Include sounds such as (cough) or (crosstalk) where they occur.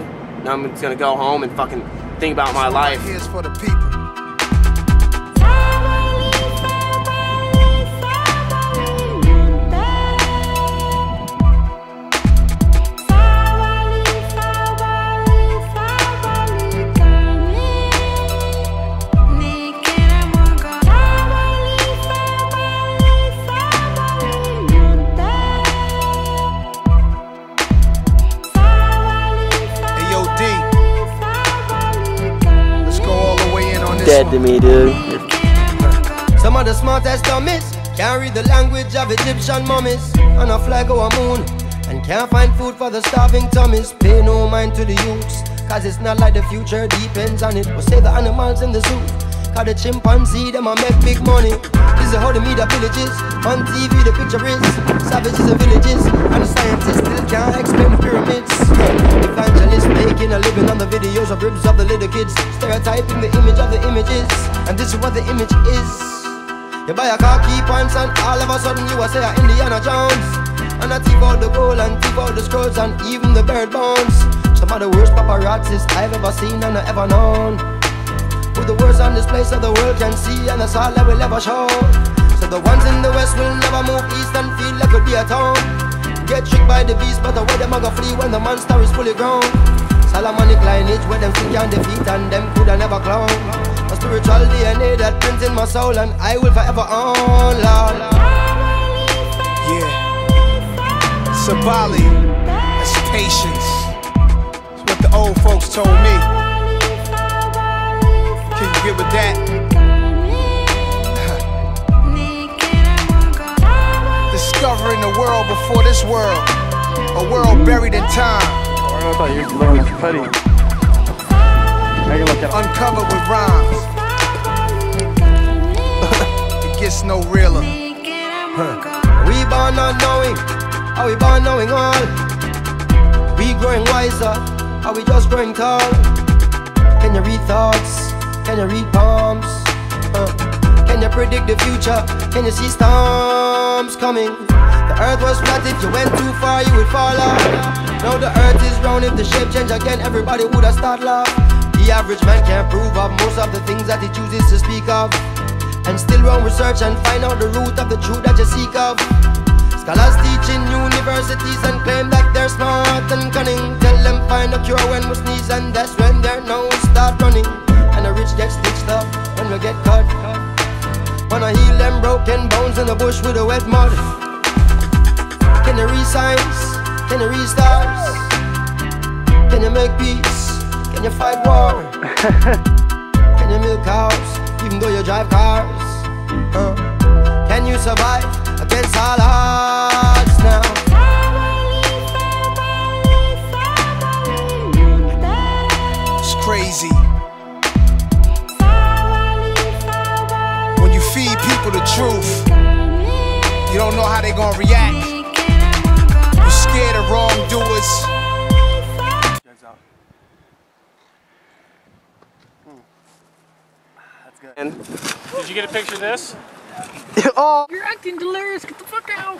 Now I'm just gonna go home and fucking think about my life. Here's for the people. Dead to me, dude. Some of the smartest dummies can't read the language of Egyptian mummies on a flag or a moon and can't find food for the starving tummies. Pay no mind to the youths, cause it's not like the future depends on it. We'll save the animals in the zoo. Cause the chimpanzee, them a make big money. This is how the media villages. On TV, the picture is savages and villages. And the scientists still can't explain the pyramids. Evangelists making a living on the videos of ribs of the little kids. Stereotyping the image of the images. And this is what the image is. You buy a car, key points, and all of a sudden you are say a Indiana Jones. And I thief out the gold and thief out the scrolls and even the bird bones. Some of the worst paparazzis I've ever seen and I ever known. With the words on display so the world can see and that's all that will ever show. So the ones in the west will never move east and feel like it'll be a town. Get tricked by the beast, but the way them a go flee when the monster is fully grown. Solomonic lineage where them think can defeat and them coulda never clown. A spiritual DNA that prints in my soul and I will forever own, Lord. Yeah. Sabali. That's patience. That's what the old folks told me. Discovering the world before this world. A world buried in time. Uncovered with rhymes. (laughs) it gets no realer. We born not knowing, are we born knowing all? We growing wiser, are we just growing tall? Can you read thoughts? Can you read palms? Uh, can you predict the future? Can you see storms coming? The earth was flat, if you went too far, you would fall off. Now the earth is round, if the shape changed again, everybody would have start laugh. The average man can't prove of most of the things that he chooses to speak of. And still run research and find out the root of the truth that you seek of. Scholars teach in universities and claim that they're smart and cunning. Tell them find a cure when we sneeze and that's when their nose start running. And the rich get stitched up when we get cut. Wanna heal them broken bones in the bush with a wet mud. Can you read signs? Can you read stars? Can you make peace? Can you fight war? (laughs) Can you milk cows even though you drive cars? Huh? Can you survive against all odds now? It's crazy. When you feed people the truth, you don't know how they gonna react. Did you get a picture of this? oh, You're acting delirious. Get the fuck out.